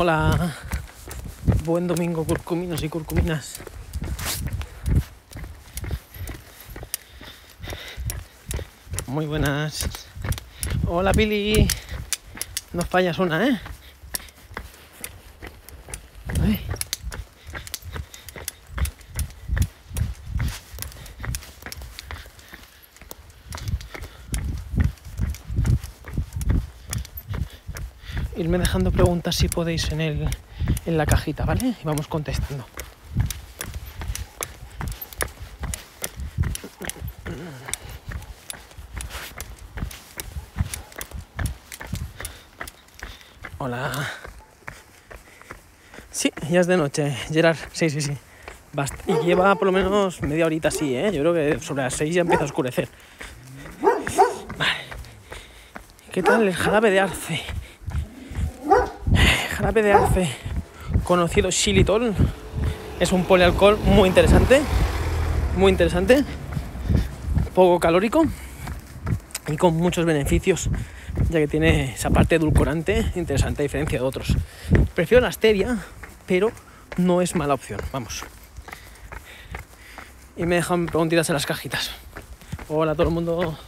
Hola, buen domingo curcuminos y curcuminas. Muy buenas. Hola Pili. No fallas una, ¿eh? Irme dejando preguntas si podéis en, el, en la cajita, ¿vale? Y vamos contestando. Sí, ya es de noche, Gerard. Sí, sí, sí. Y lleva por lo menos media horita así, ¿eh? Yo creo que sobre las 6 ya empieza a oscurecer. Vale. ¿Qué tal el jarabe de arce? Jarabe de arce, conocido xilitol, es un polialcohol muy interesante, muy interesante, poco calórico y con muchos beneficios, ya que tiene esa parte edulcorante interesante a diferencia de otros. Prefiero la stevia, pero no es mala opción, vamos. Y me dejan preguntitas en las cajitas. Hola a todo el mundo.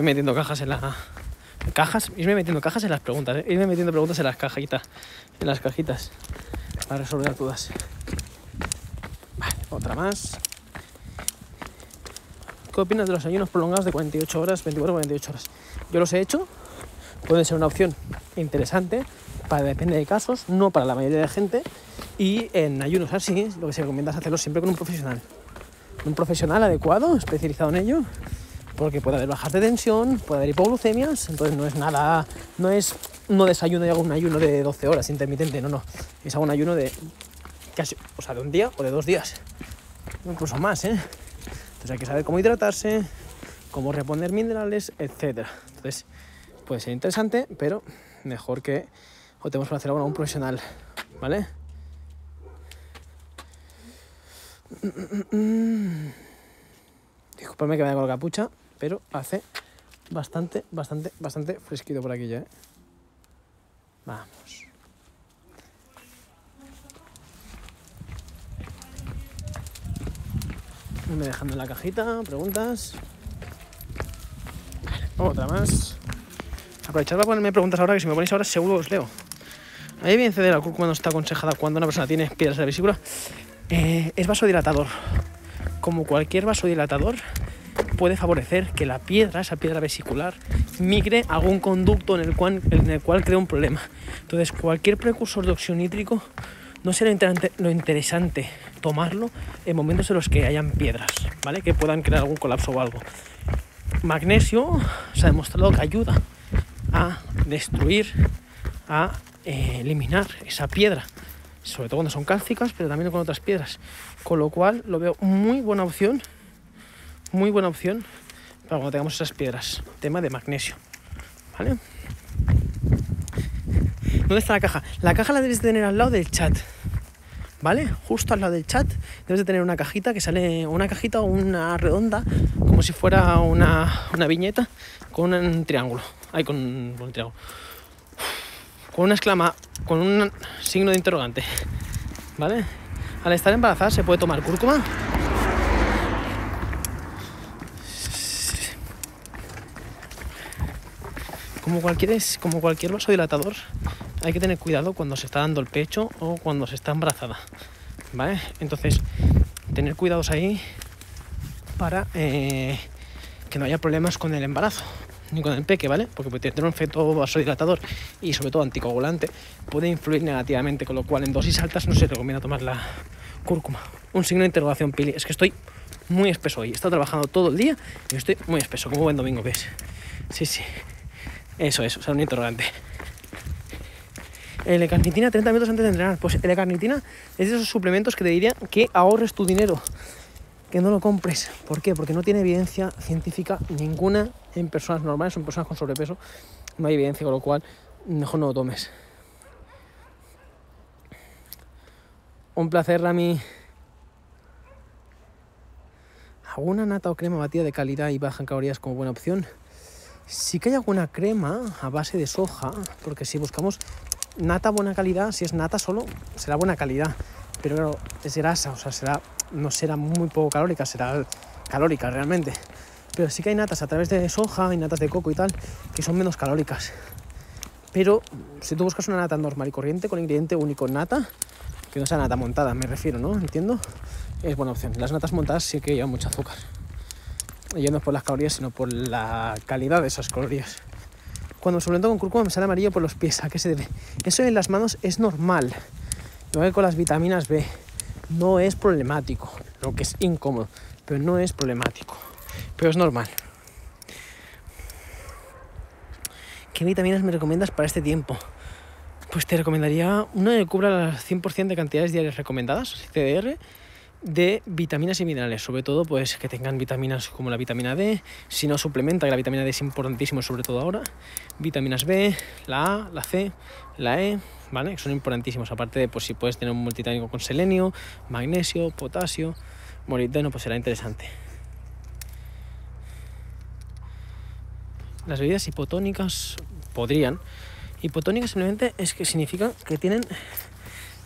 Irme metiendo cajas en la. Cajas, irme metiendo cajas en las preguntas, ¿eh? irme metiendo preguntas en las cajitas. En las cajitas. Para resolver dudas. Otra más. ¿Qué opinas de los ayunos prolongados de 48 horas, 24 48 horas? Yo los he hecho. Pueden ser una opción interesante. Para depende de casos, no para la mayoría de gente. Y en ayunos así, lo que se recomienda es hacerlo siempre con un profesional. Un profesional adecuado, especializado en ello, porque puede haber bajas de tensión, puede haber hipoglucemias, entonces no es nada, no es no desayuno y hago un ayuno de 12 horas intermitente, no, no, es hago un ayuno de casi, o sea, de un día o de dos días, incluso más, ¿eh? Entonces hay que saber cómo hidratarse, cómo reponer minerales, etcétera. Entonces puede ser interesante, pero mejor que optemos por hacerlo con un profesional, ¿vale? Disculpadme que vaya con la capucha, pero hace bastante, bastante, bastante fresquito por aquí ya, ¿eh? Vamos. Me dejando en la cajita, preguntas. Vale, otra más. Aprovechad para ponerme preguntas ahora, que si me ponéis ahora seguro os leo. Ahí bien ceder la cúrcuma no está aconsejada cuando una persona tiene piedras de la vesícula. Eh, es vasodilatador. Como cualquier vasodilatador, puede favorecer que la piedra, esa piedra vesicular, migre a algún conducto en el cual, en el cual crea un problema. Entonces, cualquier precursor de óxido nítrico no será lo interesante tomarlo en momentos en los que hayan piedras, ¿vale? Que puedan crear algún colapso o algo. Magnesio se ha demostrado que ayuda a destruir, a eh, eliminar esa piedra, sobre todo cuando son cálcicas, pero también con otras piedras. Con lo cual lo veo muy buena opción, muy buena opción para cuando tengamos esas piedras. Tema de magnesio, ¿vale? ¿Dónde está la caja? La caja la debes de tener al lado del chat, ¿vale? Justo al lado del chat debes de tener una cajita que sale, una cajita o una redonda, como si fuera una, una viñeta con un triángulo. Ahí con, con un triángulo. Con una exclama, con un signo de interrogante, ¿vale? Al estar embarazada se puede tomar cúrcuma. Como cualquier, como cualquier vasodilatador, hay que tener cuidado cuando se está dando el pecho o cuando se está embarazada, ¿vale? Entonces, tener cuidados ahí para eh, que no haya problemas con el embarazo ni con el peque, ¿vale? Porque puede tener un efecto vasodilatador y sobre todo anticoagulante, puede influir negativamente, con lo cual en dosis altas no se recomienda tomar la cúrcuma. Un signo de interrogación, Pili. Es que estoy muy espeso hoy. He estado trabajando todo el día y estoy muy espeso, como buen domingo que es. Sí, sí. Eso es, o sea, un interrogante. L-carnitina 30 minutos antes de entrenar. Pues L-carnitina es de esos suplementos que te diría que ahorres tu dinero, que no lo compres. ¿Por qué? Porque no tiene evidencia científica ninguna en personas normales en personas con sobrepeso. No hay evidencia, con lo cual mejor no lo tomes. Un placer, Rami. ¿Alguna nata o crema batida de calidad y baja en calorías como buena opción? Sí que hay alguna crema a base de soja, porque si buscamos nata buena calidad, si es nata solo, será buena calidad. Pero claro, es grasa, o sea, será, no será muy poco calórica, será calórica realmente. Pero sí que hay natas a través de soja y natas de coco y tal, que son menos calóricas. Pero si tú buscas una nata normal y corriente con ingrediente único nata, que no sea nata montada, me refiero, ¿no? Entiendo, es buena opción. Las natas montadas sí que llevan mucho azúcar. Y no es por las calorías, sino por la calidad de esas calorías. Cuando me suplemento con cúrcuma me sale amarillo por los pies, ¿a qué se debe? Eso en las manos es normal. Lo que con las vitaminas B no es problemático, lo que es incómodo, pero no es problemático. Pero es normal. ¿Qué vitaminas me recomiendas para este tiempo? Pues te recomendaría una que cubra las 100% de cantidades diarias recomendadas, CDR, de vitaminas y minerales, sobre todo pues que tengan vitaminas como la vitamina D, si no suplementa, que la vitamina D es importantísimo sobre todo ahora, vitaminas B, la A, la C, la E, ¿vale? Que son importantísimos, aparte de pues si puedes tener un multitánico con selenio, magnesio, potasio, molibdeno, pues será interesante. Las bebidas hipotónicas podrían, Hipotónicas simplemente es que significa que tienen,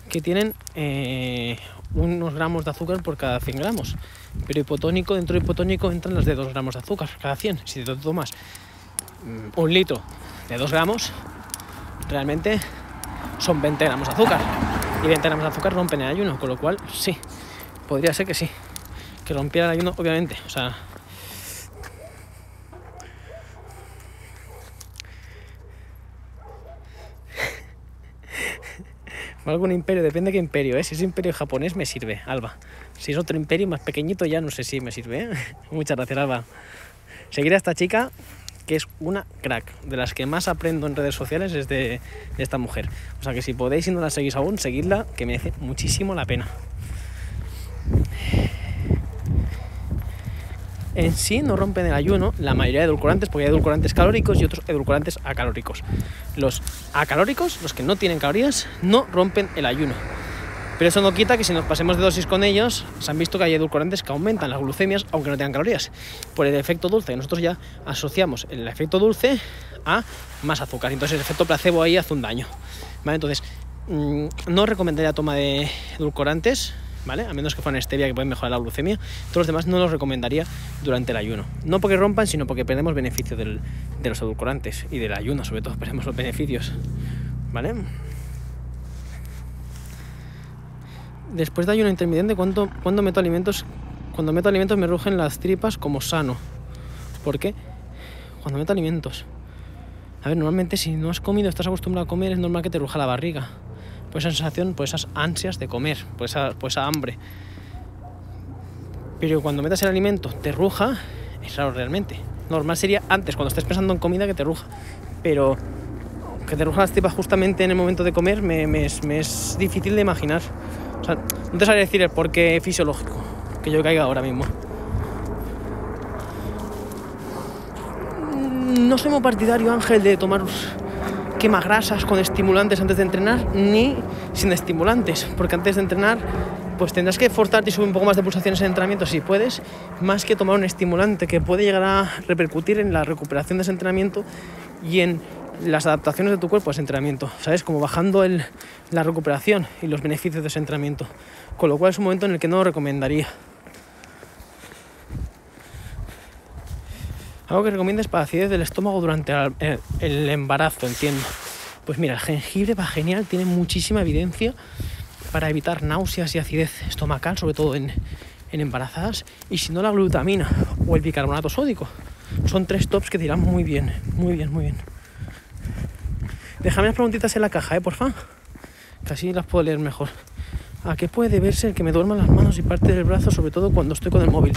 que tienen eh, unos gramos de azúcar por cada 100 gramos. Pero hipotónico, dentro de hipotónico entran las de 2 gramos de azúcar cada 100. Si te tomas mm, un litro de 2 gramos, realmente son 20 gramos de azúcar. Y 20 gramos de azúcar rompen el ayuno, con lo cual sí, podría ser que sí. Que rompiera el ayuno, obviamente. O sea, algún imperio, depende de qué imperio, ¿eh? Si es imperio japonés me sirve, Alba. Si es otro imperio más pequeñito ya no sé si me sirve, ¿eh? Muchas gracias, Alba. Seguir a esta chica, que es una crack. De las que más aprendo en redes sociales es de, de esta mujer. O sea que si podéis y no la seguís aún, seguidla, que merece muchísimo la pena. En sí no rompen el ayuno la mayoría de edulcorantes, porque hay edulcorantes calóricos y otros edulcorantes acalóricos. Los acalóricos, los que no tienen calorías, no rompen el ayuno. Pero eso no quita que si nos pasemos de dosis con ellos, se han visto que hay edulcorantes que aumentan las glucemias aunque no tengan calorías, por el efecto dulce. Nosotros ya asociamos el efecto dulce a más azúcar, entonces el efecto placebo ahí hace un daño. ¿Vale? Entonces, mm, no recomendaría toma de edulcorantes, ¿vale? A menos que fueran stevia que pueden mejorar la glucemia. Todos los demás no los recomendaría durante el ayuno. No porque rompan, sino porque perdemos beneficio de los edulcorantes y del ayuno, sobre todo, perdemos los beneficios, ¿vale? Después de ayuno intermitente, ¿cuándo, cuando meto alimentos? Cuando meto alimentos me rugen las tripas como sano. ¿Por qué? Cuando meto alimentos. A ver, normalmente si no has comido, estás acostumbrado a comer, es normal que te ruja la barriga por esa sensación, por esas ansias de comer, por esa, por esa hambre. Pero cuando metas el alimento te ruja, es raro realmente. Normal sería antes, cuando estés pensando en comida, que te ruja. Pero que te ruja las tripas justamente en el momento de comer me, es difícil de imaginar. No te sabría decir el porqué fisiológico que yo caiga ahora mismo. No soy muy partidario, Ángel, de tomar quema grasas con estimulantes antes de entrenar ni sin estimulantes, porque antes de entrenar pues tendrás que forzarte y subir un poco más de pulsaciones en entrenamiento si puedes, más que tomar un estimulante que puede llegar a repercutir en la recuperación de ese entrenamiento y en las adaptaciones de tu cuerpo a ese entrenamiento, ¿sabes? Como bajando el, la recuperación y los beneficios de ese entrenamiento. Con lo cual es un momento en el que no lo recomendaría. Algo que recomiendas para acidez del estómago durante el, embarazo, entiendo. Pues mira, el jengibre va genial, tiene muchísima evidencia para evitar náuseas y acidez estomacal, sobre todo en, en embarazadas. Y si no, la glutamina o el bicarbonato sódico. Son tres tops que te muy bien, muy bien, muy bien. Déjame las preguntitas en la caja, ¿eh? Porfa. Casi las puedo leer mejor. ¿A qué puede deberse el que me duerman las manos y parte del brazo, sobre todo cuando estoy con el móvil?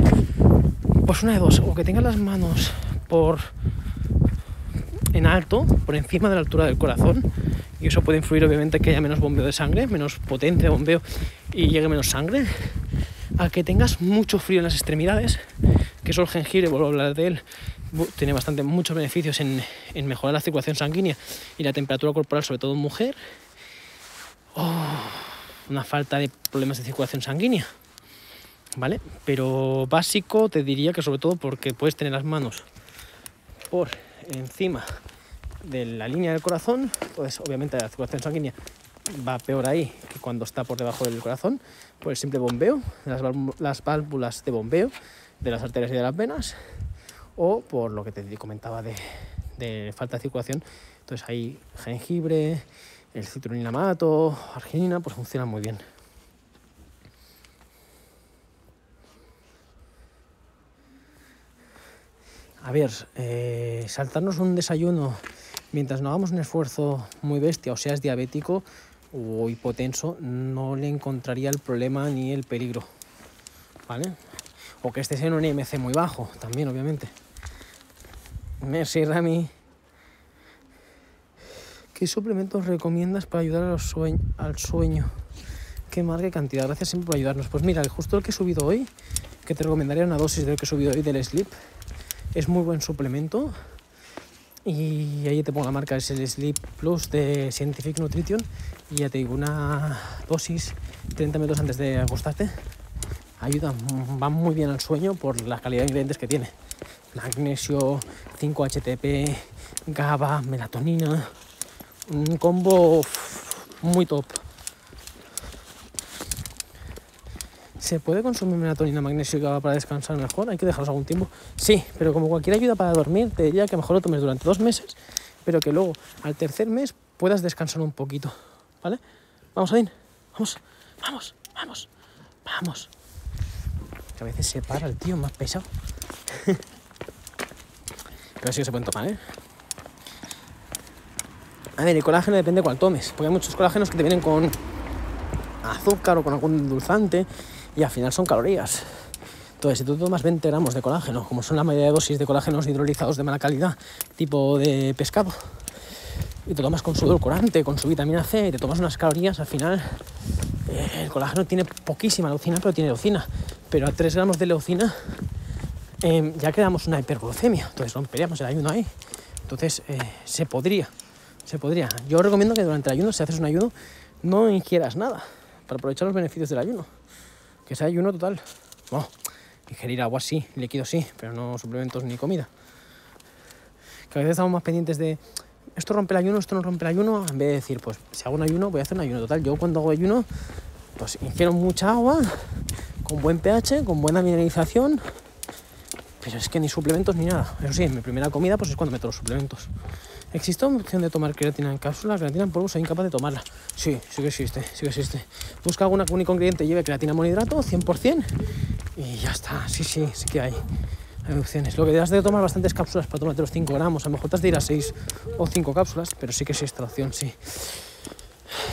Pues una de dos, o que tenga las manos por en alto, por encima de la altura del corazón, y eso puede influir obviamente que haya menos bombeo de sangre, menos potencia de bombeo y llegue menos sangre, a que tengas mucho frío en las extremidades, que eso el jengibre, vuelvo a hablar de él, tiene bastante muchos beneficios en, en mejorar la circulación sanguínea y la temperatura corporal, sobre todo en mujer. Oh, una falta de problemas de circulación sanguínea. Pero básico te diría que sobre todo porque puedes tener las manos por encima de la línea del corazón, pues obviamente la circulación sanguínea va peor ahí que cuando está por debajo del corazón, por el simple bombeo, las, las válvulas de bombeo de las arterias y de las venas, o por lo que te comentaba de, falta de circulación. Entonces ahí jengibre, el citronilamato, arginina, pues funciona muy bien. A ver, eh, saltarnos un desayuno mientras no hagamos un esfuerzo muy bestia, o seas diabético o hipotenso, no le encontraría el problema ni el peligro. ¿Vale? O que estés en un IMC muy bajo, también, obviamente. Merci, Rami. ¿Qué suplementos recomiendas para ayudar al sueño? ¿Qué marca cantidad? Gracias siempre por ayudarnos. Pues mira, justo el que he subido hoy, que te recomendaría una dosis del que he subido hoy del Sleep, es muy buen suplemento. Y ahí te pongo la marca, es el Sleep Plus de Scientific Nutrition. Y ya te digo, una dosis 30 minutos antes de acostarte. Ayuda, va muy bien al sueño por la calidad de ingredientes que tiene. Magnesio, 5-HTP, GABA, melatonina. Un combo muy top. ¿Se puede consumir melatonina, GABA para descansar mejor? Hay que dejarlos algún tiempo. Sí, pero como cualquier ayuda para dormir, te diría que mejor lo tomes durante dos meses, pero que luego al tercer mes puedas descansar un poquito. ¿Vale? Vamos, Adin. Vamos, vamos, vamos, vamos. Que a veces se para el tío más pesado. pero sí que se pueden tomar, ¿eh? A ver, el colágeno depende de cuál tomes, porque hay muchos colágenos que te vienen con azúcar o con algún endulzante y al final son calorías. Entonces, si tú tomas 20 gramos de colágeno, como son la mayoría de dosis de colágenos hidrolizados de mala calidad, tipo de pescado, y te tomas con su edulcorante, con su vitamina C, y te tomas unas calorías, al final eh, el colágeno tiene poquísima leucina, pero tiene leucina. Pero a 3 gramos de leucina em, ya quedamos una hiperglucemia, entonces romperíamos el ayuno ahí. Entonces, eh, se podría, se podría. Yo recomiendo que durante el ayuno, si haces un ayuno, no ingieras nada para aprovechar los beneficios del ayuno que sea ayuno total. Bueno, ingerir agua sí, líquido sí, pero no suplementos ni comida. Que a veces estamos más pendientes de esto rompe el ayuno, esto no rompe el ayuno, en vez de decir, pues si hago un ayuno, voy a hacer un ayuno total. Yo cuando hago ayuno, pues ingiero mucha agua, con buen pH, con buena mineralización, pero es que ni suplementos ni nada. Eso sí, en mi primera comida, pues es cuando meto los suplementos. ¿Existe opción de tomar creatina en cápsula? Creatina en polvo soy incapaz de tomarla. Sí, sí que existe, sí que existe. Busca algún único ingrediente lleve creatina monohidrato, 100%, y ya está. Sí, sí, sí que hay. Hay opciones. Lo que debes de tomar bastantes cápsulas para tomarte los 5 gramos. A lo mejor te has de ir a 6 o 5 cápsulas, pero sí que existe la opción, sí.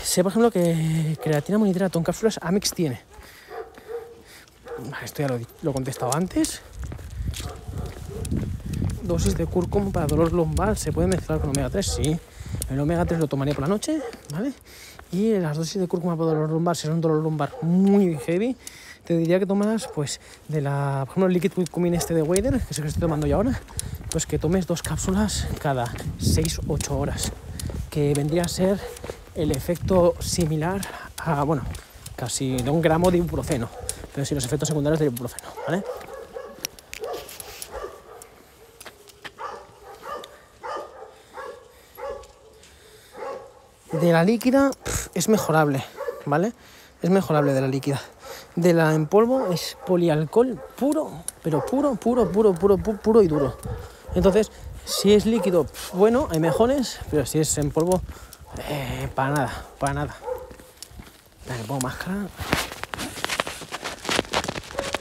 Sé, por ejemplo, que creatina monohidrato en cápsulas Amix tiene. Esto ya lo he contestado antes dosis de cúrcuma para dolor lumbar se puede mezclar con omega 3, sí. El omega 3 lo tomaría por la noche, ¿vale? Y las dosis de cúrcuma para dolor lumbar, si es un dolor lumbar muy heavy, te diría que tomas, pues, de la, por ejemplo, el liquid curcumin este de Wader, que es el que estoy tomando yo ahora, pues que tomes dos cápsulas cada 6-8 horas, que vendría a ser el efecto similar a, bueno, casi de un gramo de ibuprofeno, pero sin los efectos secundarios del ibuprofeno, ¿vale? De la líquida es mejorable, ¿vale? Es mejorable de la líquida. De la en polvo es polialcohol puro, pero puro, puro, puro, puro, puro, y duro. Entonces, si es líquido, bueno, hay mejores, pero si es en polvo, eh, para nada, para nada. Me pongo máscara.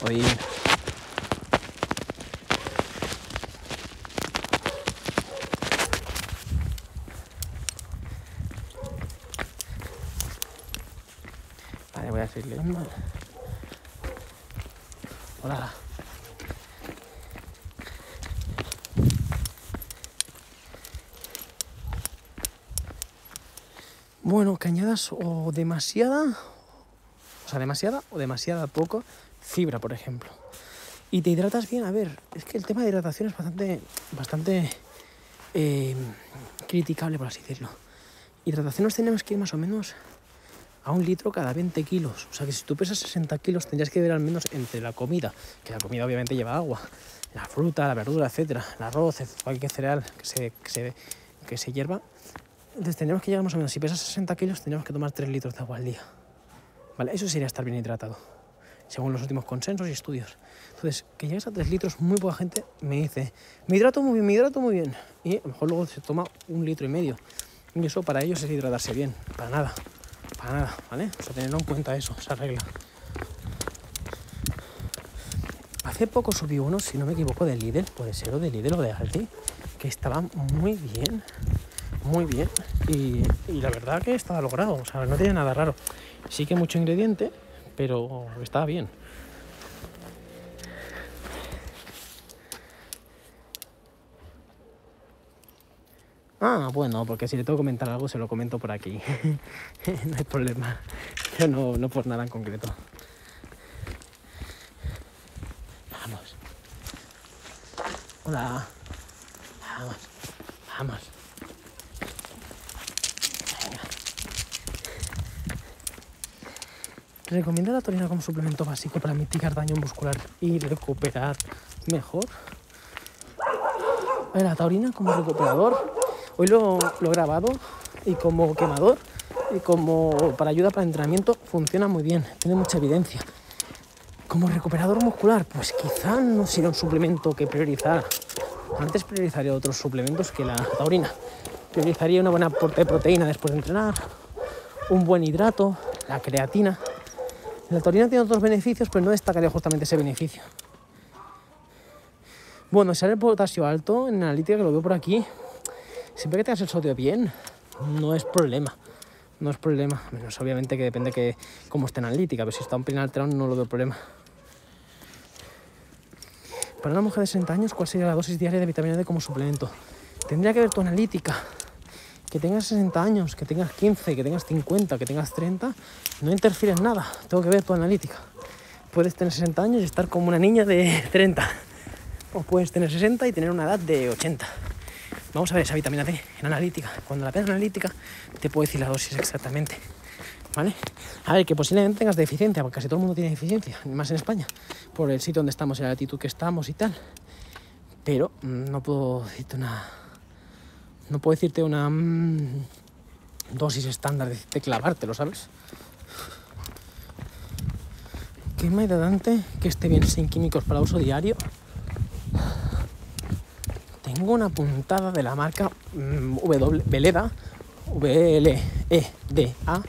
Oye. Hola. Bueno, cañadas o demasiada, o sea, demasiada o demasiada poco fibra, por ejemplo. Y te hidratas bien, a ver, es que el tema de hidratación es bastante, bastante eh, criticable, por así decirlo. Hidratación nos tenemos que ir más o menos a un litro cada 20 kilos. O sea que si tú pesas 60 kilos tendrías que ver al menos entre la comida, que la comida obviamente lleva agua, la fruta, la verdura, etcétera, el arroz, cualquier cereal que se, que se, que se hierva. Entonces tendríamos que llegar más o menos, si pesas 60 kilos tendríamos que tomar 3 litros de agua al día. ¿Vale? Eso sería estar bien hidratado, según los últimos consensos y estudios. Entonces, que llegues a 3 litros, muy poca gente me dice, me hidrato muy bien, me hidrato muy bien. Y a lo mejor luego se toma un litro y medio. Y eso para ellos es hidratarse bien, para nada, nada, ¿vale? O sea, tenerlo en cuenta eso, esa regla. Hace poco subí uno, si no me equivoco, de Lidl, puede ser o de Lidl o de Aldi, que estaba muy bien, muy bien. Y, y la verdad que estaba logrado, o sea, no tenía nada raro. Sí que mucho ingrediente, pero estaba bien. Ah, bueno, porque si le tengo que comentar algo se lo comento por aquí. no hay problema. Yo no, por nada en concreto. Vamos. Hola. Vamos. Vamos. Venga. ¿Recomienda la taurina como suplemento básico para mitigar daño muscular y recuperar mejor? La taurina como recuperador Hoy lo, he grabado y como quemador y como para ayuda para entrenamiento funciona muy bien, tiene mucha evidencia. Como recuperador muscular, pues quizá no sería un suplemento que priorizar. Antes priorizaría otros suplementos que la taurina. Priorizaría una buena de proteína después de entrenar, un buen hidrato, la creatina. La taurina tiene otros beneficios, pero no destacaría justamente ese beneficio. Bueno, sale el potasio alto en analítica, que lo veo por aquí, siempre que tengas el sodio bien, no es problema. No es problema. Menos obviamente que depende que cómo esté en analítica, pero si está un pelín alterado no lo veo problema. Para una mujer de 60 años, ¿cuál sería la dosis diaria de vitamina D como suplemento? Tendría que ver tu analítica. Que tengas 60 años, que tengas 15, que tengas 50, que tengas 30, no interfiere en nada. Tengo que ver tu analítica. Puedes tener 60 años y estar como una niña de 30. O puedes tener 60 y tener una edad de 80. Vamos a ver esa vitamina D en analítica. Cuando la veas en analítica, te puedo decir la dosis exactamente. ¿Vale? A ver, que posiblemente tengas deficiencia, porque casi todo el mundo tiene deficiencia, más en España, por el sitio donde estamos y la altitud que estamos y tal. Pero mm, no puedo decirte una. No puedo decirte una mmm, dosis estándar de, de clavártelo, ¿sabes? Quema hidratante que esté bien sin químicos para uso diario tengo una puntada de la marca mm, Veleda, V-L-E-D-A,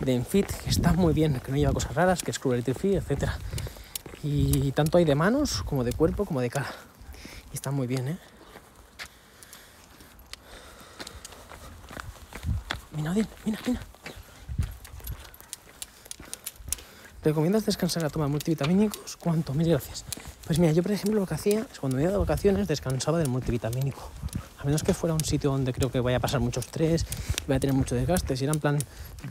de Enfit, que está muy bien, que no lleva cosas raras, que es cruelty free, etc. Y tanto hay de manos, como de cuerpo, como de cara. Y está muy bien, ¿eh? Mira, mira, mira. ¿Recomiendas descansar a tomar multivitamínicos? ¿Cuánto? Mil gracias. Pues mira, yo por ejemplo lo que hacía es cuando me iba de vacaciones descansaba del multivitamínico. A menos que fuera un sitio donde creo que vaya a pasar mucho estrés, voy a tener mucho desgaste, si era en plan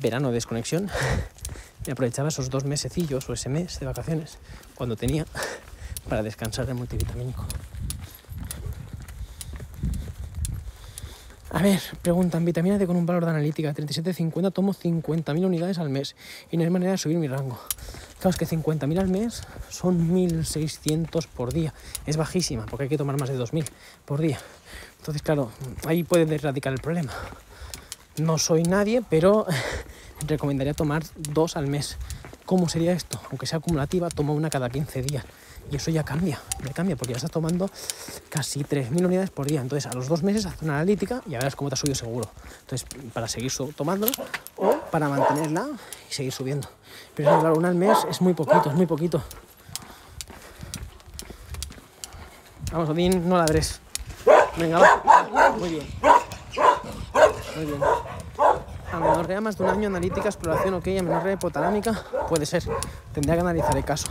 verano de desconexión, me aprovechaba esos dos mesecillos o ese mes de vacaciones cuando tenía para descansar del multivitamínico. A ver, preguntan, vitamina D con un valor de analítica 37,50, tomo 50.000 unidades al mes y no hay manera de subir mi rango. Claro, es que 50.000 al mes son 1.600 por día. Es bajísima, porque hay que tomar más de 2.000 por día. Entonces, claro, ahí puede erradicar el problema. No soy nadie, pero recomendaría tomar dos al mes. ¿Cómo sería esto? Aunque sea acumulativa, toma una cada 15 días. Y eso ya cambia, ya cambia, porque ya estás tomando casi 3.000 unidades por día. Entonces, a los dos meses haz una analítica y ya verás cómo te ha subido seguro. Entonces, para seguir tomándola o para mantenerla y seguir subiendo. Pero claro, una al mes es muy poquito, es muy poquito. Vamos, Odín, no ladres. Venga, va. Muy bien. Muy bien. Amenorrea más de un año, analítica, exploración, ok, amenorrea hipotalámica, puede ser. Tendría que analizar el caso.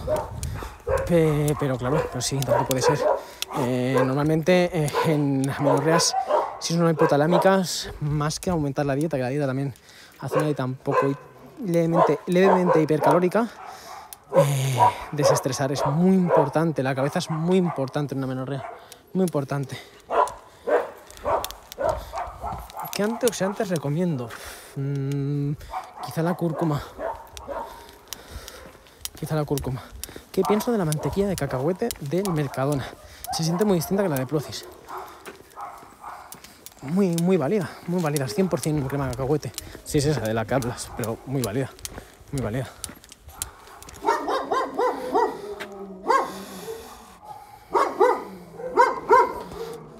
pero claro, pero sí, tampoco puede ser. Eh, normalmente eh, en amenorreas, si son hipotalámicas, más que aumentar la dieta, que la dieta también hace una dieta levemente, levemente hipercalórica, eh, desestresar es muy importante. La cabeza es muy importante en una menorrea, muy importante. ¿Qué antioxidantes recomiendo? Mm, quizá la cúrcuma. Quizá la cúrcuma. ¿Qué pienso de la mantequilla de cacahuete del Mercadona? Se siente muy distinta que la de Procis. Muy, muy válida, muy válida. 100% crema de cacahuete. Sí, es esa de la que hablas, pero muy válida. Muy válida.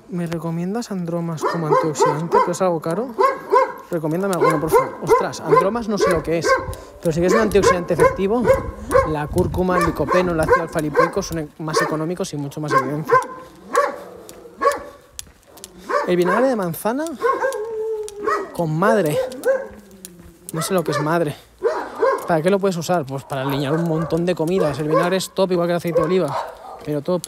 ¿Me recomiendas andromas como antioxidante? Pero es algo caro. Recomiéndame alguno, por favor. Ostras, andromas no sé lo que es. Pero si es un antioxidante efectivo, la cúrcuma, el licopeno, el ácido alfa son más económicos y mucho más evidencia. El vinagre de manzana con madre. No sé lo que es madre. ¿Para qué lo puedes usar? Pues para alinear un montón de comidas. El vinagre es top, igual que el aceite de oliva. Pero top.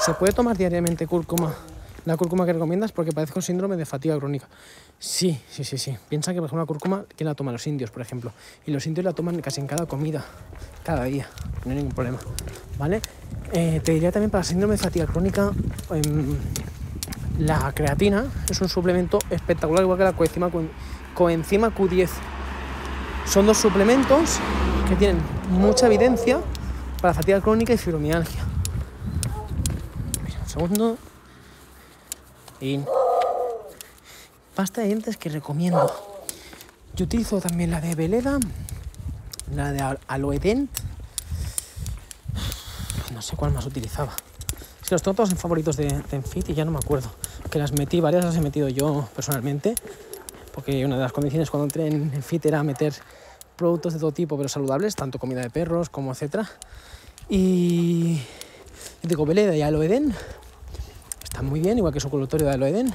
¿Se puede tomar diariamente cúrcuma? La cúrcuma que recomiendas porque padezco síndrome de fatiga crónica. Sí, sí, sí, sí. Piensa que, por ejemplo, la cúrcuma, ¿quién la toman? Los indios, por ejemplo. Y los indios la toman casi en cada comida, cada día. No hay ningún problema. ¿Vale? Eh, te diría también para síndrome de fatiga crónica, em, la creatina es un suplemento espectacular, igual que la coenzima, coenzima Q10. Son dos suplementos que tienen mucha evidencia para fatiga crónica y fibromialgia segundo. Y pasta de dientes que recomiendo. Yo utilizo también la de Veleda, la de Aloedent. No sé cuál más utilizaba. Es los todos en favoritos de, Enfit y ya no me acuerdo. Que las metí, varias las he metido yo personalmente. Porque una de las condiciones cuando entré en Enfit era meter productos de todo tipo, pero saludables, tanto comida de perros como etcétera. Y digo, Veleda y Aloeden Está muy bien, igual que su colutorio de Aloeden. Es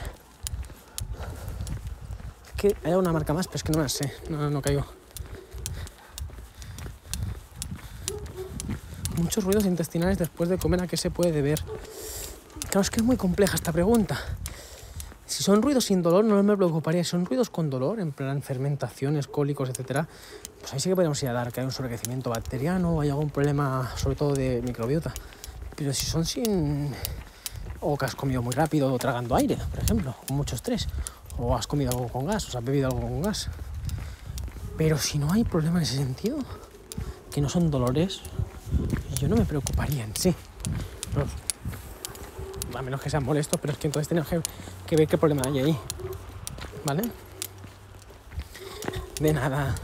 que hay una marca más, pero es que no la sé, no, no caigo. Muchos ruidos intestinales después de comer, ¿a qué se puede deber? Claro, es que es muy compleja esta pregunta. Si son ruidos sin dolor, no me preocuparía. Si son ruidos con dolor, en plan fermentaciones, cólicos, etcétera, pues ahí sí que podemos ir a dar que hay un sobrecrecimiento bacteriano o hay algún problema, sobre todo de microbiota. Pero si son sin, o que has comido muy rápido tragando aire, por ejemplo, con mucho estrés, o has comido algo con gas, o has bebido algo con gas. Pero si no hay problema en ese sentido, que no son dolores, yo no me preocuparía en sí. a menos que sean molestos, pero es que entonces tenemos que ver qué problema hay ahí. ¿Vale? De nada.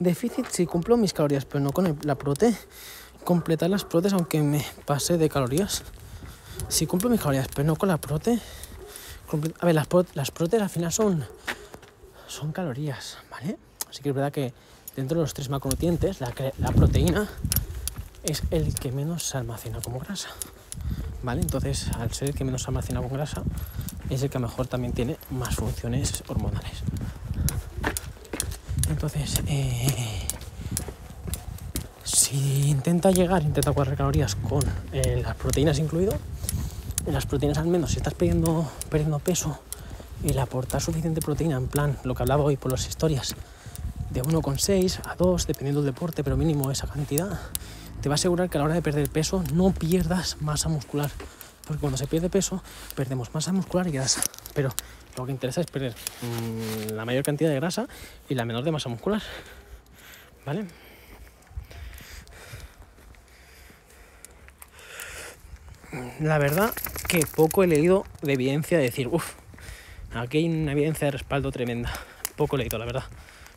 Déficit si cumplo mis calorías, pero no con la prote. Completar las protes aunque me pase de calorías. Si cumplo mis calorías, pero no con la prote. A ver, las, las protes al final son, son calorías, ¿vale? Así que es verdad que dentro de los tres macronutrientes, la, la proteína es el que menos se almacena como grasa. ¿Vale? Entonces, al ser el que menos se almacena como grasa, es el que mejor también tiene más funciones hormonales. Entonces, eh, si intenta llegar, intenta cuadrar calorías con eh, las proteínas incluido, las proteínas al menos, si estás perdiendo, perdiendo peso y le aportas suficiente proteína, en plan lo que hablaba hoy por las historias, de 1,6 a 2, dependiendo del deporte, pero mínimo esa cantidad, te va a asegurar que a la hora de perder peso no pierdas masa muscular. Porque cuando se pierde peso, perdemos masa muscular y grasa. Pero lo que interesa es perder mm, la mayor cantidad de grasa y la menor de masa muscular. ¿Vale? La verdad que poco he leído de evidencia de decir, uff, aquí hay una evidencia de respaldo tremenda. Poco he leído, la verdad.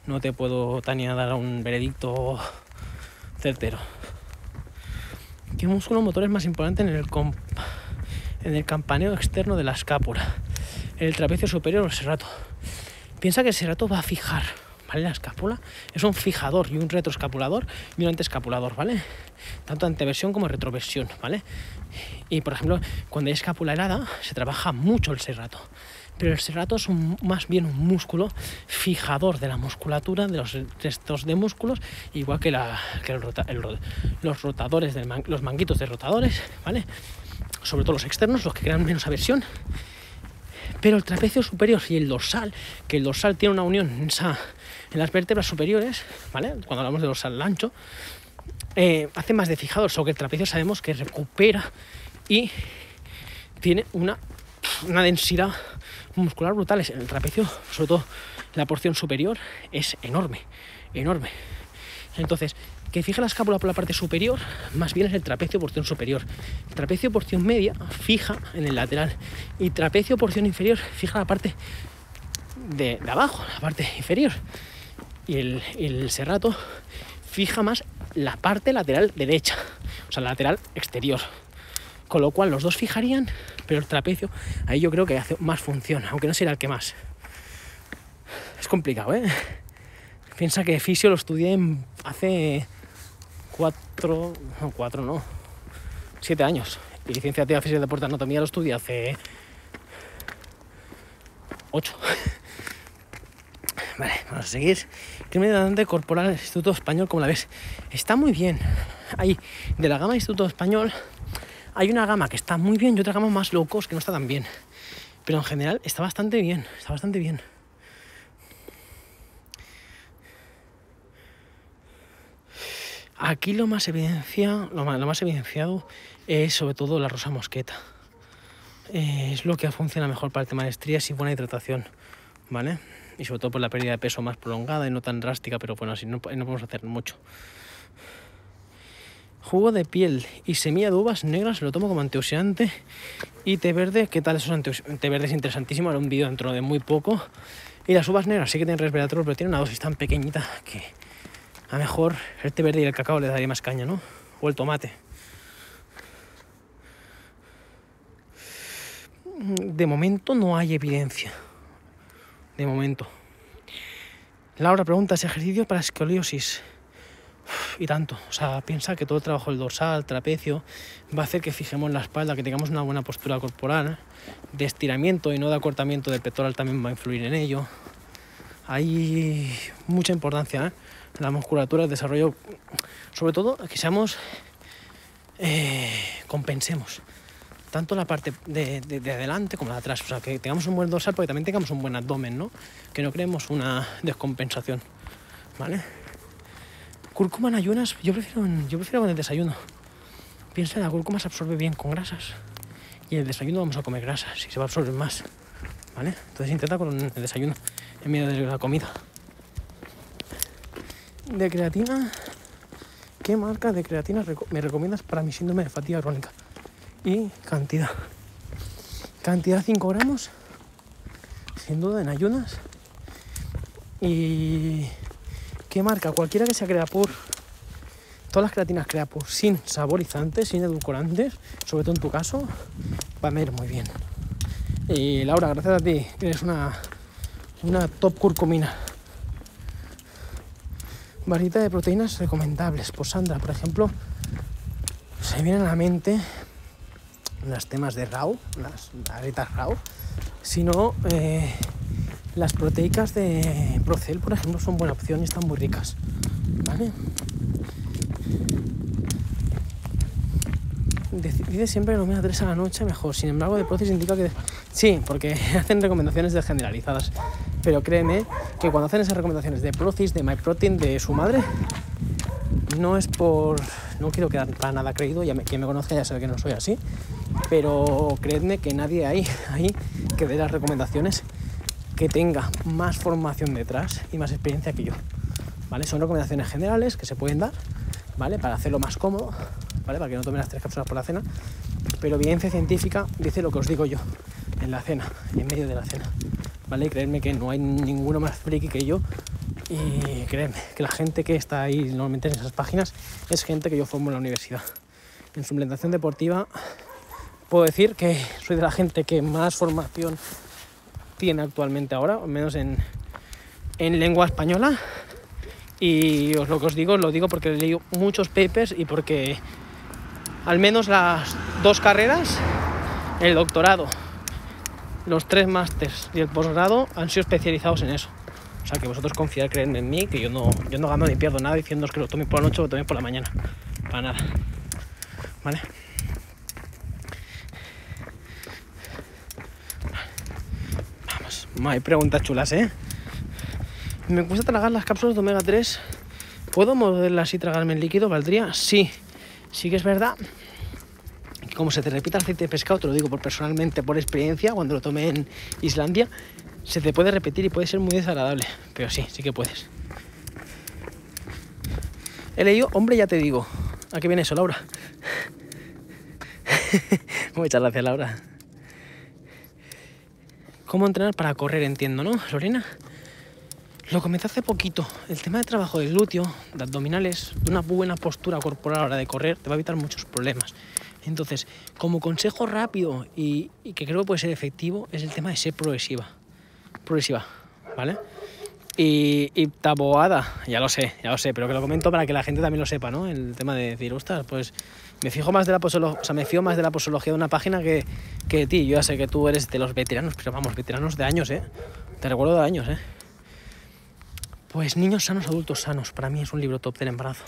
No te puedo, Tania, dar un veredicto certero. ¿Qué músculo motor es más importante en el, en el campaneo externo de la escápula? El trapecio superior o el serrato. Piensa que el serrato va a fijar, ¿vale? La escápula es un fijador y un retroescapulador y un anteescapulador, ¿vale? Tanto anteversión como retroversión, ¿vale? Y por ejemplo, cuando hay escápula helada, se trabaja mucho el serrato. Pero el serrato es más bien un músculo fijador de la musculatura, de los restos de músculos, igual que, los rotadores, los manguitos de rotadores, ¿vale? Sobre todo los externos, los que crean menos aversión pero el trapecio superior y el dorsal, que el dorsal tiene una unión en, las vértebras superiores, ¿vale? Cuando hablamos de dorsal ancho, eh, hace más de fijador, solo que el trapecio sabemos que recupera y tiene una, una densidad muscular brutal. El trapecio, sobre todo la porción superior, es enorme, enorme. Entonces, que fija la escápula por la parte superior, más bien es el trapecio porción superior. Trapecio porción media fija en el lateral y trapecio porción inferior fija la parte de, abajo, la parte inferior. Y el, el serrato fija más la parte lateral derecha, o sea, lateral exterior. Con lo cual los dos fijarían, pero el trapecio ahí yo creo que hace más función, aunque no será el que más. Es complicado, ¿eh? Piensa que fisio lo estudié hace cuatro, no, cuatro no, siete años. Y ciencia física y deporte anatomía lo estudié hace ocho. Vale, vamos a seguir. Crimen corporal del Instituto Español, como la ves, está muy bien. Hay de la gama Instituto Español, hay una gama que está muy bien y otra gama más locos que no está tan bien. Pero en general está bastante bien, está bastante bien. Aquí lo más evidencia, lo más, evidenciado es sobre todo la rosa mosqueta. es lo que funciona mejor para el tema de estrías y buena hidratación, ¿vale? Y sobre todo por la pérdida de peso más prolongada y no tan drástica, pero bueno, así no, podemos hacer mucho. Jugo de piel y semilla de uvas negras lo tomo como antioxidante y té verde, ¿qué tal esos antioxidantes? Té verde es interesantísimo, haré un vídeo dentro de muy poco. Y las uvas negras sí que tienen resveratrol, pero tienen una dosis tan pequeñita que a mejor el té verde y el cacao le daría más caña, ¿no? O el tomate. De momento no hay evidencia. De momento. Laura pregunta, ¿es ejercicio para escoliosis? y tanto. O sea, piensa que todo el trabajo del dorsal, trapecio, va a hacer que fijemos la espalda, que tengamos una buena postura corporal, de estiramiento y no de acortamiento del pectoral también va a influir en ello. Hay mucha importancia. ¿eh? La musculatura, el desarrollo, sobre todo que seamos, eh, compensemos tanto la parte de, adelante como la de atrás, o sea, que tengamos un buen dorsal, pero que también tengamos un buen abdomen, ¿no? Que no creemos una descompensación, ¿vale? Cúrcuma en ayunas, yo prefiero, yo prefiero con el desayuno. Piensa, la cúrcuma se absorbe bien con grasas y en el desayuno vamos a comer grasas y se va a absorber más, ¿vale? Entonces intenta con el desayuno en medio de la comida de creatina. ¿Qué marca de creatina me recomiendas para mi síndrome de fatiga crónica? Y cantidad. Cantidad 5 gramos, sin duda en ayunas. Y qué marca, cualquiera que sea Creapur, todas las creatinas Creapur sin saborizantes, sin edulcorantes, sobre todo en tu caso, va a ir muy bien. Y Laura, gracias a ti, eres una, una top curcumina. Varita de proteínas recomendables. Pues Sandra, por ejemplo, se vienen a la mente las temas de RAW, las varitas RAW, sino eh, las proteicas de Procel, por ejemplo, son buena opción y están muy ricas. ¿Vale? Dice siempre que no me 3 a la noche mejor. Sin embargo, de Procel indica que. Sí, porque hacen recomendaciones generalizadas. Pero créeme que cuando hacen esas recomendaciones de Procis, de MyProtein, de su madre, no es por. No quiero quedar para nada creído, ya quien me conozca ya sabe que no soy así, pero creedme que nadie hay ahí que dé las recomendaciones que tenga más formación detrás y más experiencia que yo. ¿Vale? Son recomendaciones generales que se pueden dar, ¿vale? Para hacerlo más cómodo, ¿vale? Para que no tomen las tres cápsulas por la cena. Pero evidencia científica dice lo que os digo yo en la cena, en medio de la cena. ¿Vale? Creedme que no hay ninguno más friki que yo y créeme que la gente que está ahí normalmente en esas páginas es gente que yo formo en la universidad. En suplementación deportiva puedo decir que soy de la gente que más formación tiene actualmente ahora, al menos en, en lengua española. Y os lo que os digo, lo digo porque he leído muchos papers y porque al menos las dos carreras, el doctorado, los tres másters y el posgrado han sido especializados en eso. O sea que vosotros confiar, creedme en mí, que yo no, yo no gano ni pierdo nada diciendo que lo tome por la noche o lo tome por la mañana. Para nada. ¿Vale? Vamos, hay preguntas chulas, ¿eh? Me cuesta tragar las cápsulas de omega 3. ¿Puedo moverlas y tragarme el líquido? ¿Valdría? Sí. Sí que es verdad. Como se te repita el aceite de pescado, te lo digo por personalmente, por experiencia, cuando lo tomé en Islandia, se te puede repetir y puede ser muy desagradable. Pero sí, sí que puedes. He leído, hombre, ya te digo. ¿A qué viene eso, Laura? Muchas gracias, Laura. ¿Cómo entrenar para correr? Entiendo, ¿no, Lorena? Lo comenté hace poquito. El tema de trabajo del glúteo, de abdominales, de una buena postura corporal a la hora de correr, te va a evitar muchos problemas. Entonces, como consejo rápido y, que creo que puede ser efectivo, es el tema de ser progresiva. Progresiva, ¿vale? Y, taboada, ya lo sé, ya lo sé, pero que lo comento para que la gente también lo sepa, ¿no? El tema de decir, ostras, pues me fijo más de la posología, o sea, me fío más de la posología de una página que, que de ti. Yo ya sé que tú eres de los veteranos, pero vamos, veteranos de años, ¿eh? Te recuerdo de años, ¿eh? Pues Niños sanos, adultos sanos. Para mí es un libro top del embarazo.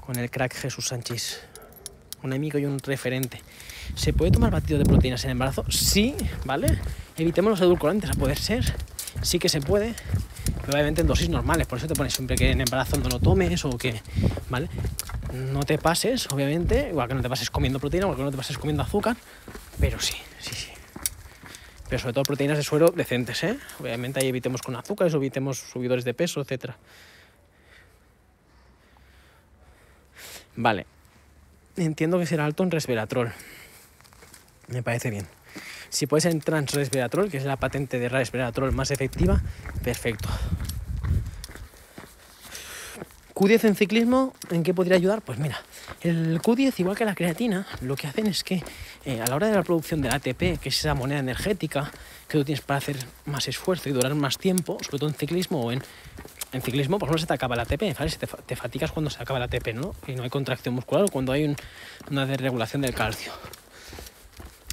Con el crack Jesús Sánchez. Un amigo y un referente. ¿Se puede tomar batido de proteínas en embarazo? Sí, ¿vale? Evitemos los edulcorantes a poder ser. Sí que se puede. Pero obviamente en dosis normales. Por eso te pones siempre que en embarazo no lo tomes o que, ¿vale? No te pases, obviamente. Igual que no te pases comiendo proteína, igual que no te pases comiendo azúcar. Pero sí, sí, sí pero sobre todo proteínas de suero decentes, ¿eh? Obviamente ahí evitemos con azúcares, evitemos subidores de peso, etc. Vale. Entiendo que será alto en resveratrol. Me parece bien. Si puede ser en transresveratrol, que es la patente de resveratrol más efectiva, perfecto. Q10 en ciclismo, ¿en qué podría ayudar? Pues mira, el Q10, igual que la creatina, lo que hacen es que eh, a la hora de la producción del ATP, que es esa moneda energética que tú tienes para hacer más esfuerzo y durar más tiempo, sobre todo en ciclismo o en, en ciclismo, por ejemplo, se te acaba el ATP, ¿vale? te, te, fatigas cuando se acaba el ATP, ¿no? Y no hay contracción muscular o cuando hay una desregulación del calcio.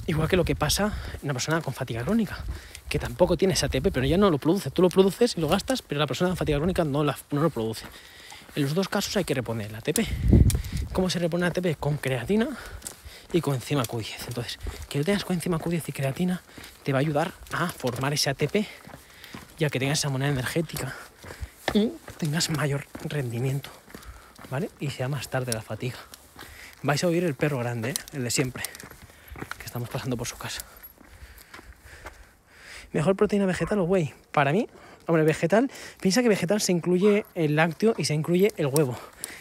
Igual que lo que pasa en una persona con fatiga crónica, que tampoco tiene ese ATP, pero ya no lo produce. Tú lo produces y lo gastas, pero la persona con fatiga crónica no, la, lo produce. En los dos casos hay que reponer el ATP. ¿Cómo se repone el ATP? Con creatina y con enzima Q10. Entonces, que tú tengas coenzima Q10 y creatina te va a ayudar a formar ese ATP, ya que tengas esa moneda energética y tengas mayor rendimiento, ¿vale? Y sea más tarde la fatiga. Vais a oír el perro grande, ¿eh? el de siempre, que estamos pasando por su casa. ¿Mejor proteína vegetal o whey? Para mí, Hombre, vegetal, piensa que vegetal se incluye el lácteo y se incluye el huevo.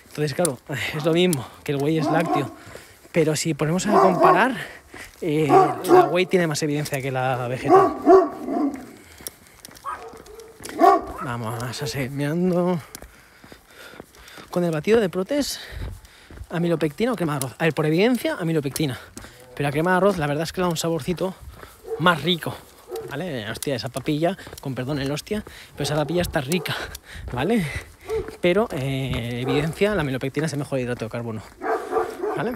Entonces, claro, es lo mismo, que el whey es lácteo. Pero si ponemos a comparar, eh, la whey tiene más evidencia que la vegetal. Vamos a seguir mirando. Con el batido de protes, amilopectina o crema de arroz. A ver, por evidencia, amilopectina. Pero la crema de arroz, la verdad es que da un saborcito más rico. ¿vale? Hostia, esa papilla, con perdón el hostia, pero esa papilla está rica, ¿vale? Pero, eh, evidencia, la melopectina es el mejor hidrato de carbono, ¿vale?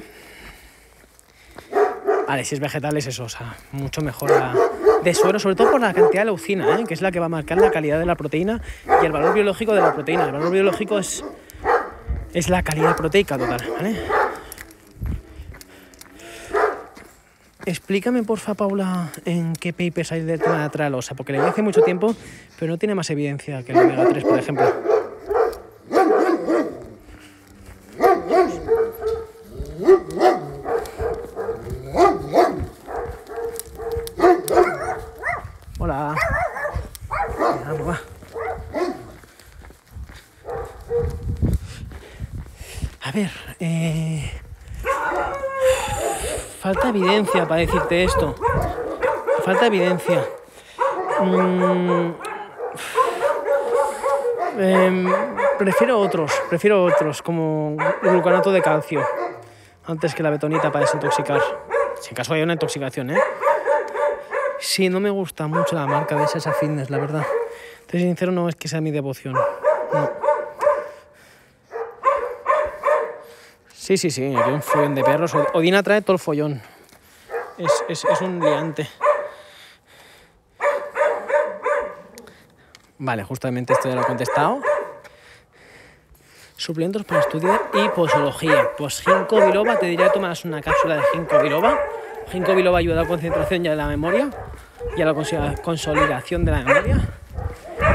Vale, si es vegetal es eso, o sea, mucho mejor la de suero, sobre todo por la cantidad de leucina, ¿eh? que es la que va a marcar la calidad de la proteína y el valor biológico de la proteína. El valor biológico es, es la calidad proteica total, ¿vale? Explícame, porfa, Paula, en qué papers hay del tema de atralosa, porque le hace mucho tiempo, pero no tiene más evidencia que el omega 3, por ejemplo. Hola. Vamos, va. A ver, eh falta evidencia decirte esto. Falta evidencia. Mm, em, prefiero otros, prefiero otros, como gluconato de calcio, antes que la betonita para desintoxicar. Si en caso hay una intoxicación, ¿eh? Sí, no me gusta mucho la marca de esa Fitness, la verdad. Te sincero, no es que sea mi devoción. No. Sí, sí, sí, aquí un follón de perros. Odina trae todo el follón. Es, es, es un liante. Vale, justamente esto ya lo he contestado. Suplementos para estudiar y posología. Pues ginkgo biloba, te diría que tomas una cápsula de ginkgo biloba. Ginkgo biloba ayuda a la concentración y a la memoria y a la consolidación de la memoria.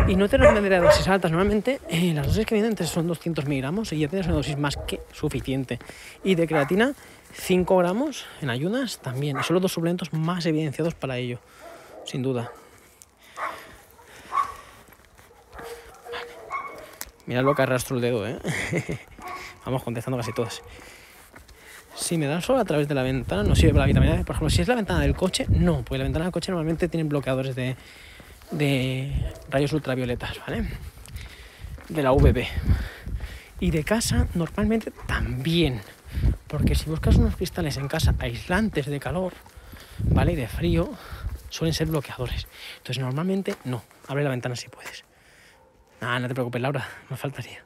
Y no te recomendaría dosis altas. Normalmente eh, las dosis que vienen son 200 miligramos y ya tienes una dosis más que suficiente. Y de creatina, 5 gramos en ayunas también. Son los dos suplementos más evidenciados para ello, sin duda. Mirad lo que arrastro el dedo, ¿eh? Vamos contestando casi todas. Si me da el sol a través de la ventana, no sirve para la vitamina D. Por ejemplo, si es la ventana del coche, no, porque la ventana del coche normalmente tiene bloqueadores de, de rayos ultravioletas, ¿vale? De la UVB. Y de casa, normalmente también. Porque si buscas unos cristales en casa aislantes de calor, ¿vale? Y de frío, suelen ser bloqueadores. Entonces, normalmente no. Abre la ventana si puedes. Ah, no te preocupes, Laura, me faltaría.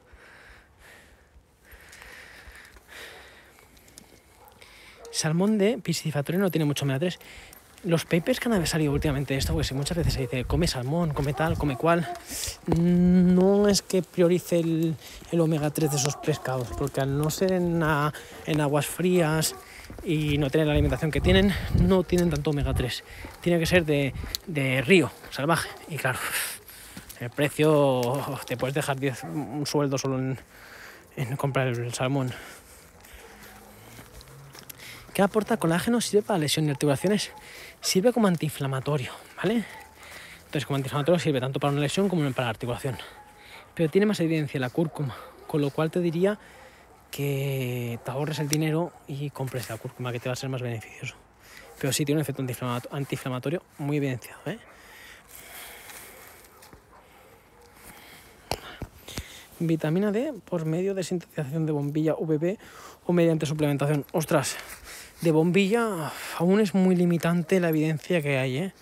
Salmón de piscifactorio no tiene mucho omega 3. Los papers que han salido últimamente de esto, porque muchas veces se dice come salmón, come tal, come cual, no es que priorice el, omega 3 de esos pescados, porque al no ser en, en aguas frías y no tener la alimentación que tienen, no tienen tanto omega 3. Tiene que ser de, de río, salvaje. Y claro, el precio te puedes dejar un sueldo solo en, comprar el salmón. ¿Qué aporta colágeno? Sirve para lesión y articulaciones. Sirve como antiinflamatorio, ¿vale? Entonces, como antiinflamatorio sirve tanto para una lesión como para la articulación. Pero tiene más evidencia la cúrcuma, con lo cual te diría que te ahorres el dinero y compres la cúrcuma, que te va a ser más beneficioso. Pero sí tiene un efecto antiinflamatorio muy evidenciado, ¿eh? vitamina D por medio de sintetización de bombilla VB o mediante suplementación. Ostras, de bombilla aún es muy limitante la evidencia que hay, ¿eh?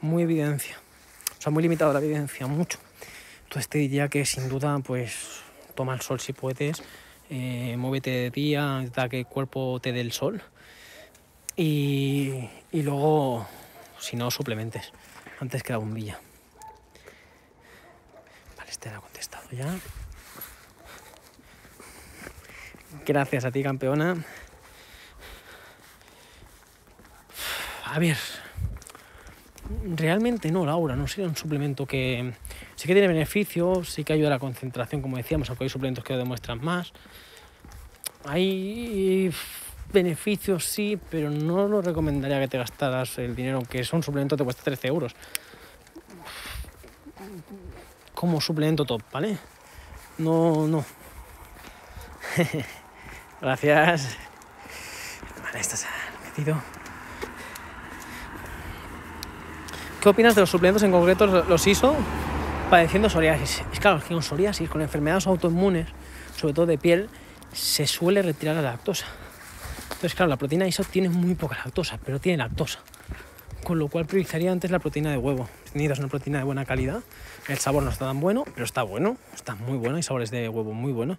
Muy evidencia. O sea, muy limitada la evidencia, mucho. Entonces te diría que sin duda, pues toma el sol si puedes, eh, muévete de día, da que el cuerpo te dé el sol. Y, y luego, si no, suplementes antes que la bombilla. Vale, este ha contestado ya. Gracias a ti, campeona. A ver, realmente no, Laura, no sería un suplemento que sí que tiene beneficios, sí que ayuda a la concentración, como decíamos, aunque hay suplementos que lo demuestran más. Hay beneficios, sí, pero no lo recomendaría que te gastaras el dinero, aunque es un suplemento te cuesta 13 euros. Como suplemento top, ¿vale? No, no. Gracias. Vale, ha metido. ¿Qué opinas de los suplementos, en concreto los ISO, padeciendo psoriasis? Es claro, que con psoriasis, con enfermedades autoinmunes, sobre todo de piel, se suele retirar la lactosa. Entonces, claro, la proteína ISO tiene muy poca lactosa, pero tiene lactosa. Con lo cual priorizaría antes la proteína de huevo. Si necesitas una proteína de buena calidad, el sabor no está tan bueno, pero está bueno, está muy bueno, hay sabores de huevo muy buenos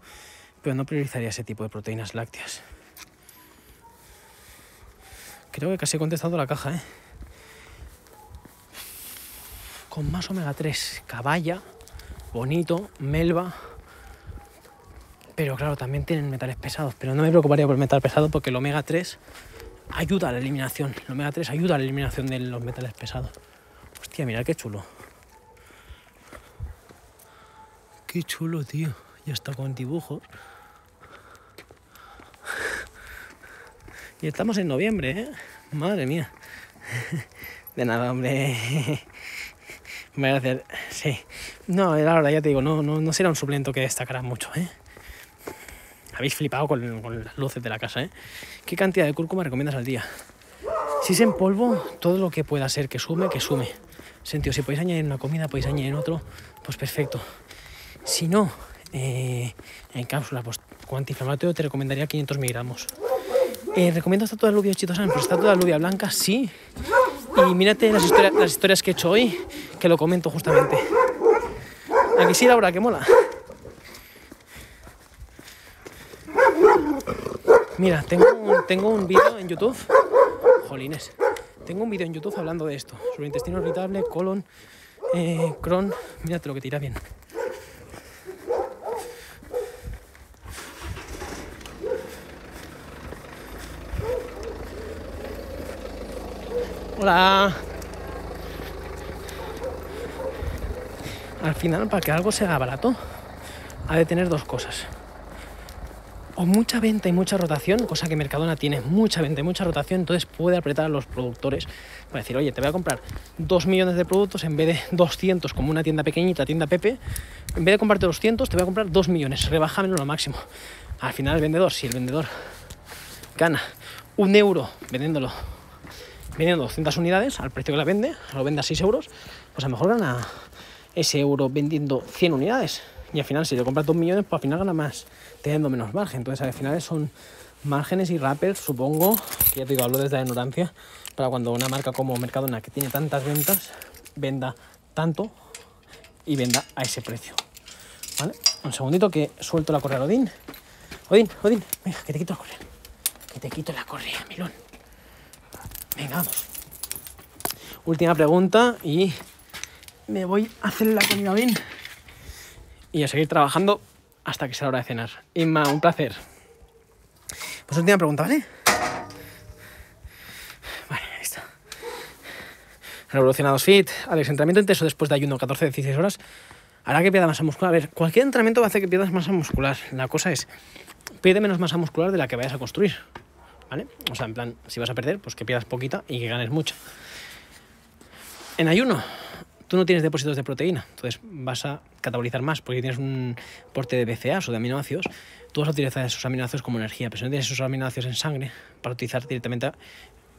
pero no priorizaría ese tipo de proteínas lácteas. Creo que casi he contestado la caja, ¿eh? Con más omega 3, caballa, bonito, melva. Pero claro, también tienen metales pesados. Pero no me preocuparía por el metal pesado porque el omega 3 ayuda a la eliminación. El omega 3 ayuda a la eliminación de los metales pesados. Hostia, mira qué chulo. Qué chulo, tío. Ya está con dibujos. Y estamos en noviembre, ¿eh? Madre mía. De nada, hombre. Voy a hacer. Sí. No, la verdad, ya te digo, no, no, no será un suplento que destacará mucho, ¿eh? Habéis flipado con, las luces de la casa, ¿eh? ¿Qué cantidad de cúrcuma recomiendas al día? Si es en polvo, todo lo que pueda ser que sume, que sume. Sentido, si podéis añadir una comida, podéis añadir otro, pues perfecto. Si no, eh, en cápsula pues, antiinflamatorio te recomendaría 500 miligramos. Eh, recomiendo esta toda alubia chitosan, pero está toda alubia blanca, sí. Y mírate las historias, que he hecho hoy, que lo comento justamente. Aquí sí, Laura, que mola. Mira, tengo un, tengo vídeo en YouTube. Jolines. Tengo un vídeo en YouTube hablando de esto. Sobre intestino irritable, colon, eh, Crohn. Mírate lo que tira bien. Hola. Al final, para que algo sea barato, ha de tener dos cosas. O mucha venta y mucha rotación, cosa que Mercadona tiene mucha venta y mucha rotación, entonces puede apretar a los productores para decir, oye, te voy a comprar 2 millones de productos en vez de 200 como una tienda pequeñita, tienda Pepe, en vez de comprarte 200, te voy a comprar 2 millones, rebájamelo lo máximo. Al final el vendedor, si el vendedor gana un euro vendiéndolo vendiendo 200 unidades al precio que la vende, lo vende a 6 euros, pues a lo mejor gana ese euro vendiendo 100 unidades. Y al final, si le compras 2 millones, pues al final gana más, teniendo menos margen. Entonces, al final son márgenes y rappers, supongo, que ya te digo, hablo desde la ignorancia, para cuando una marca como Mercadona, que tiene tantas ventas, venda tanto y venda a ese precio. Un segundito que suelto la correa Odín. Odín, Odín, que te quito la correa. Que te quito la correa, Milón. Venga, vamos. Última pregunta y me voy a hacer la comida bien y a seguir trabajando hasta que sea hora de cenar. Inma, un placer. Pues última pregunta, ¿vale? Vale, ahí está. Revolucionados Fit. Alex, entrenamiento intenso después de ayuno 14-16 horas hará que pierda masa muscular. A ver, cualquier entrenamiento va a hacer que pierdas masa muscular. La cosa es, pierde menos masa muscular de la que vayas a construir. ¿Vale? O sea, en plan, si vas a perder, pues que pierdas poquita y que ganes mucho. En ayuno, tú no tienes depósitos de proteína, entonces vas a catabolizar más porque tienes un porte de BCAAs o de aminoácidos. Tú vas a utilizar esos aminoácidos como energía, pero si no tienes esos aminoácidos en sangre, para utilizar directamente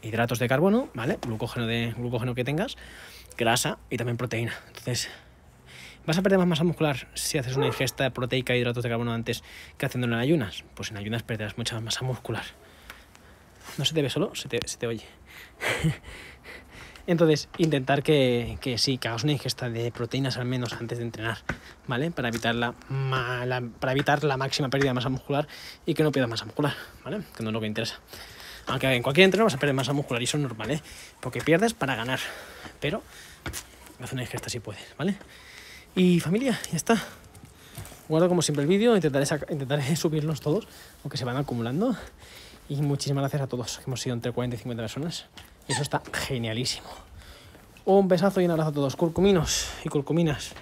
hidratos de carbono, ¿vale? Glucógeno, de, glucógeno que tengas, grasa y también proteína. Entonces, ¿Vas a perder más masa muscular si haces una ingesta proteica y hidratos de carbono antes que haciéndolo en ayunas? Pues en ayunas perderás mucha masa muscular. No se te ve solo, se te, se te oye. Entonces, intentar que, que, sí, que hagas una ingesta de proteínas al menos antes de entrenar, ¿vale? Para evitar la, para evitar la máxima pérdida de masa muscular y que no pierdas masa muscular, ¿vale? Que no es lo que interesa. Aunque en cualquier entreno vas a perder masa muscular y eso es normal, ¿eh? Porque pierdes para ganar, pero haz una ingesta si puedes, ¿vale? Y familia, ya está. Guardo como siempre el vídeo, intentaré, intentaré subirlos todos, aunque se van acumulando. Y muchísimas gracias a todos, hemos sido entre 40 y 50 personas. Eso está genialísimo. Un besazo y un abrazo a todos, curcuminos y curcuminas.